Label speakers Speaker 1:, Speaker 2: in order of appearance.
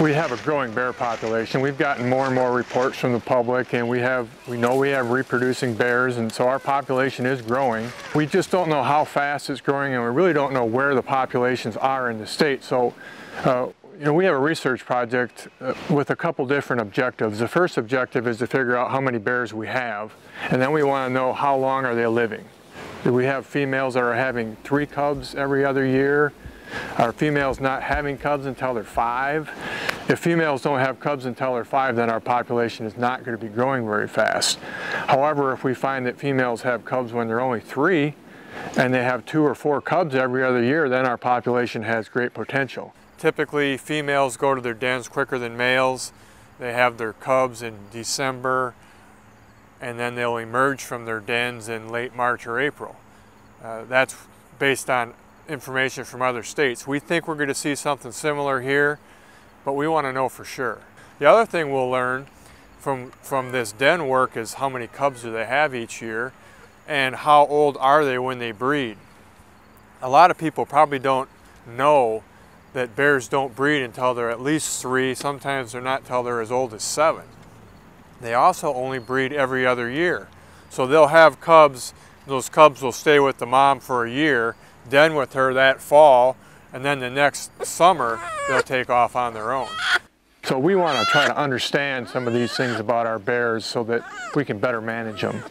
Speaker 1: We have a growing bear population. We've gotten more and more reports from the public and we have we know we have reproducing bears and so our population is growing. We just don't know how fast it's growing and we really don't know where the populations are in the state. So uh, you know, we have a research project uh, with a couple different objectives. The first objective is to figure out how many bears we have, and then we want to know how long are they living. Do we have females that are having three cubs every other year? Are females not having cubs until they're five? If females don't have cubs until they're five, then our population is not going to be growing very fast. However, if we find that females have cubs when they're only three, and they have two or four cubs every other year, then our population has great potential. Typically, females go to their dens quicker than males. They have their cubs in December, and then they'll emerge from their dens in late March or April. Uh, that's based on information from other states. We think we're going to see something similar here, but we want to know for sure. The other thing we'll learn from, from this den work is how many cubs do they have each year and how old are they when they breed. A lot of people probably don't know that bears don't breed until they're at least three, sometimes they're not until they're as old as seven. They also only breed every other year. So they'll have cubs, those cubs will stay with the mom for a year, den with her that fall, and then the next summer they'll take off on their own. So we want to try to understand some of these things about our bears so that we can better manage them.